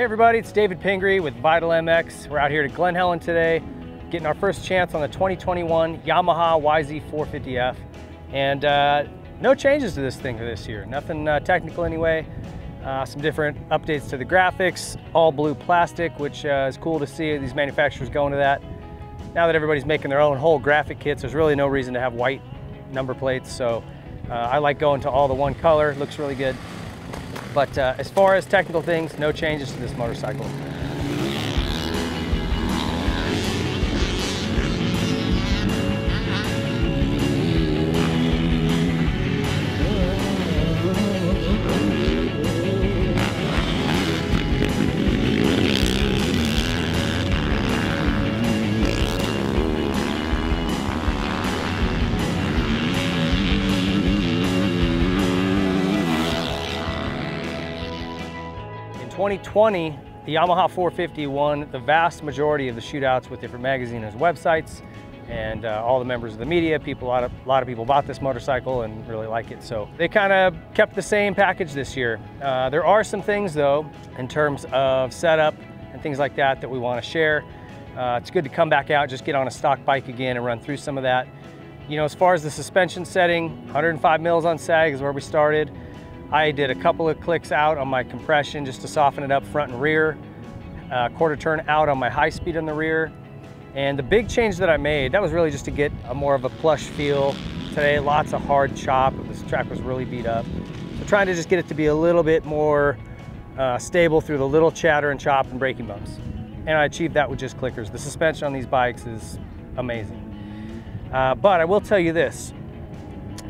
Hey everybody, it's David Pingree with Vital MX. We're out here to Glen Helen today, getting our first chance on the 2021 Yamaha YZ450F. And uh, no changes to this thing for this year. Nothing uh, technical anyway. Uh, some different updates to the graphics, all blue plastic, which uh, is cool to see these manufacturers going to that. Now that everybody's making their own whole graphic kits, there's really no reason to have white number plates. So uh, I like going to all the one color, looks really good. But uh, as far as technical things, no changes to this motorcycle. 2020, the Yamaha 450 won the vast majority of the shootouts with different magazines websites and uh, all the members of the media, people, a lot, of, a lot of people bought this motorcycle and really like it. So they kind of kept the same package this year. Uh, there are some things though, in terms of setup and things like that that we want to share. Uh, it's good to come back out, just get on a stock bike again and run through some of that. You know, as far as the suspension setting, 105 mils on sag is where we started. I did a couple of clicks out on my compression just to soften it up front and rear, uh, quarter turn out on my high speed in the rear. And the big change that I made, that was really just to get a more of a plush feel. Today, lots of hard chop. This track was really beat up. So trying to just get it to be a little bit more uh, stable through the little chatter and chop and braking bumps. And I achieved that with just clickers. The suspension on these bikes is amazing. Uh, but I will tell you this,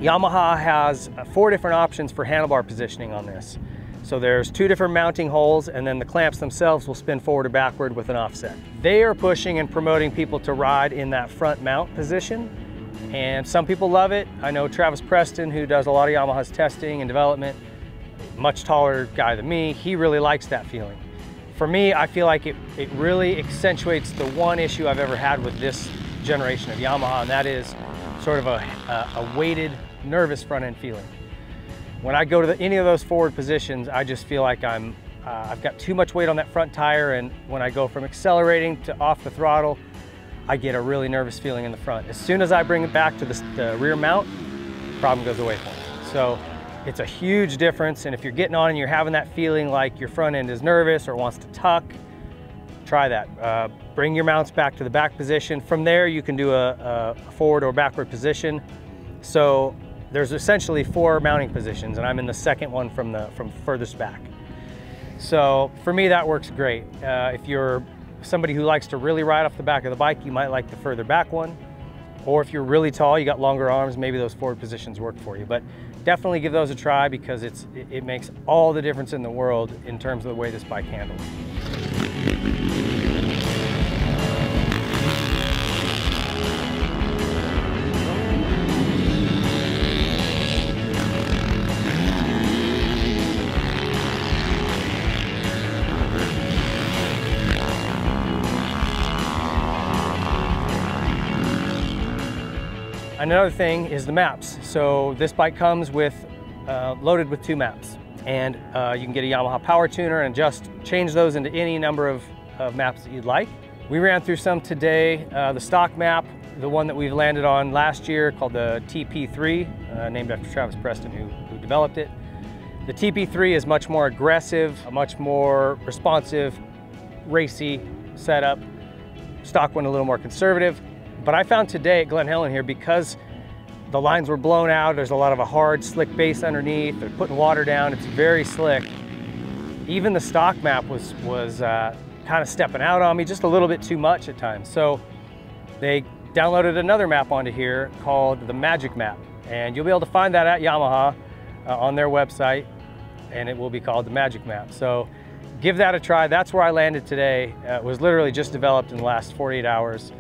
Yamaha has four different options for handlebar positioning on this. So there's two different mounting holes and then the clamps themselves will spin forward or backward with an offset. They are pushing and promoting people to ride in that front mount position and some people love it. I know Travis Preston, who does a lot of Yamaha's testing and development, much taller guy than me, he really likes that feeling. For me, I feel like it, it really accentuates the one issue I've ever had with this generation of Yamaha, and that is sort of a, a, a weighted nervous front end feeling. When I go to the, any of those forward positions, I just feel like I'm, uh, I've got too much weight on that front tire and when I go from accelerating to off the throttle, I get a really nervous feeling in the front. As soon as I bring it back to the, the rear mount, problem goes away for me. So it's a huge difference and if you're getting on and you're having that feeling like your front end is nervous or wants to tuck, try that. Uh, bring your mounts back to the back position. From there, you can do a, a forward or backward position. So there's essentially four mounting positions and I'm in the second one from the from furthest back. So for me, that works great. Uh, if you're somebody who likes to really ride off the back of the bike, you might like the further back one. Or if you're really tall, you got longer arms, maybe those forward positions work for you. But definitely give those a try because it's, it makes all the difference in the world in terms of the way this bike handles. Another thing is the maps. So this bike comes with uh, loaded with two maps and uh, you can get a Yamaha power tuner and just change those into any number of, of maps that you'd like. We ran through some today. Uh, the stock map, the one that we've landed on last year called the TP3, uh, named after Travis Preston who, who developed it. The TP3 is much more aggressive, a much more responsive, racy setup. Stock one a little more conservative. But I found today at Glen Helen here, because the lines were blown out, there's a lot of a hard, slick base underneath, they're putting water down, it's very slick. Even the stock map was, was uh, kind of stepping out on me just a little bit too much at times. So they downloaded another map onto here called the Magic Map. And you'll be able to find that at Yamaha uh, on their website, and it will be called the Magic Map. So give that a try. That's where I landed today. Uh, it was literally just developed in the last 48 hours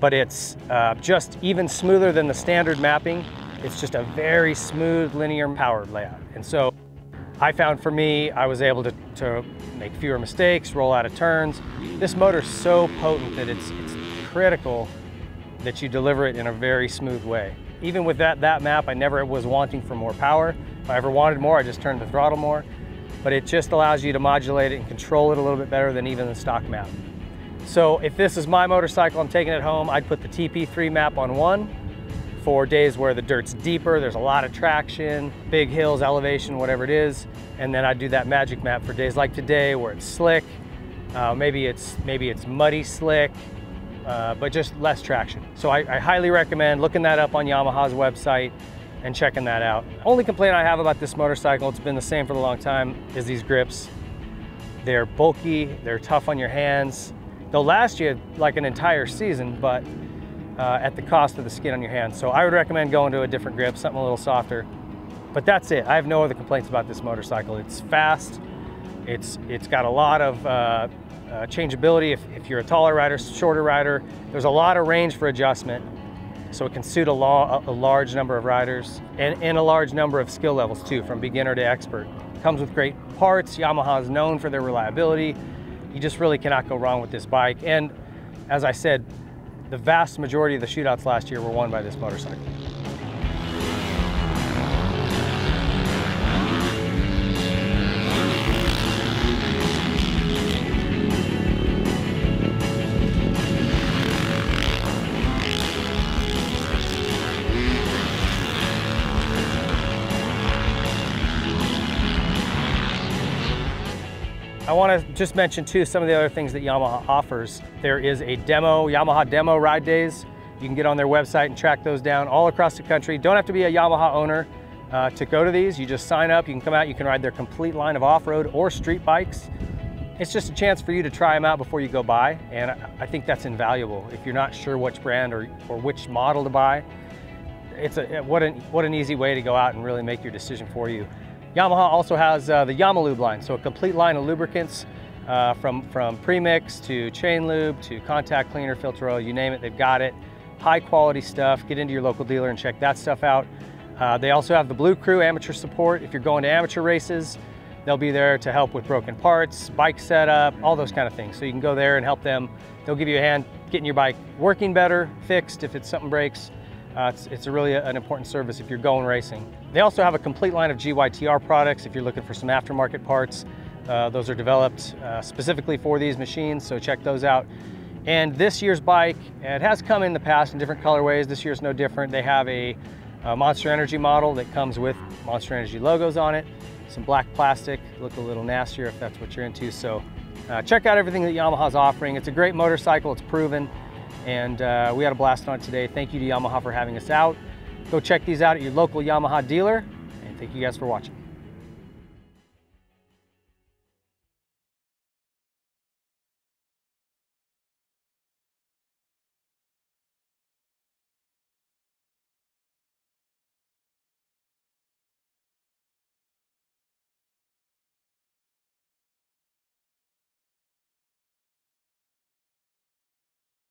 but it's uh, just even smoother than the standard mapping. It's just a very smooth linear powered layout. And so I found for me, I was able to, to make fewer mistakes, roll out of turns. This motor is so potent that it's, it's critical that you deliver it in a very smooth way. Even with that, that map, I never was wanting for more power. If I ever wanted more, I just turned the throttle more. but it just allows you to modulate it and control it a little bit better than even the stock map. So if this is my motorcycle, I'm taking it home, I'd put the TP3 map on one for days where the dirt's deeper, there's a lot of traction, big hills, elevation, whatever it is. And then I'd do that magic map for days like today where it's slick, uh, maybe it's maybe it's muddy slick, uh, but just less traction. So I, I highly recommend looking that up on Yamaha's website and checking that out. Only complaint I have about this motorcycle, it's been the same for a long time, is these grips. They're bulky, they're tough on your hands. They'll last you like an entire season, but uh, at the cost of the skin on your hands. So I would recommend going to a different grip, something a little softer. But that's it. I have no other complaints about this motorcycle. It's fast. It's it's got a lot of uh, uh, changeability. If, if you're a taller rider, shorter rider, there's a lot of range for adjustment. So it can suit a, law, a large number of riders and, and a large number of skill levels too, from beginner to expert. Comes with great parts. Yamaha is known for their reliability. You just really cannot go wrong with this bike. And as I said, the vast majority of the shootouts last year were won by this motorcycle. I want to just mention too some of the other things that Yamaha offers. There is a demo, Yamaha demo ride days. You can get on their website and track those down all across the country. Don't have to be a Yamaha owner uh, to go to these. You just sign up, you can come out, you can ride their complete line of off-road or street bikes. It's just a chance for you to try them out before you go buy, and I think that's invaluable. If you're not sure which brand or, or which model to buy, it's a, what, an, what an easy way to go out and really make your decision for you. Yamaha also has uh, the Yamalube line, so a complete line of lubricants uh, from, from premix to chain lube to contact cleaner, filter oil, you name it, they've got it. High quality stuff. Get into your local dealer and check that stuff out. Uh, they also have the Blue Crew amateur support. If you're going to amateur races, they'll be there to help with broken parts, bike setup, all those kind of things. So you can go there and help them. They'll give you a hand getting your bike working better, fixed if it's something breaks, uh, it's, it's really a, an important service if you're going racing. They also have a complete line of GYTR products if you're looking for some aftermarket parts. Uh, those are developed uh, specifically for these machines, so check those out. And this year's bike, it has come in the past in different colorways. This year's no different. They have a, a Monster Energy model that comes with Monster Energy logos on it, some black plastic, look a little nastier if that's what you're into. So uh, check out everything that Yamaha's offering. It's a great motorcycle, it's proven and uh, we had a blast on it today. Thank you to Yamaha for having us out. Go check these out at your local Yamaha dealer, and thank you guys for watching.